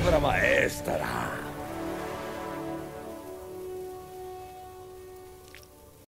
obra maestra.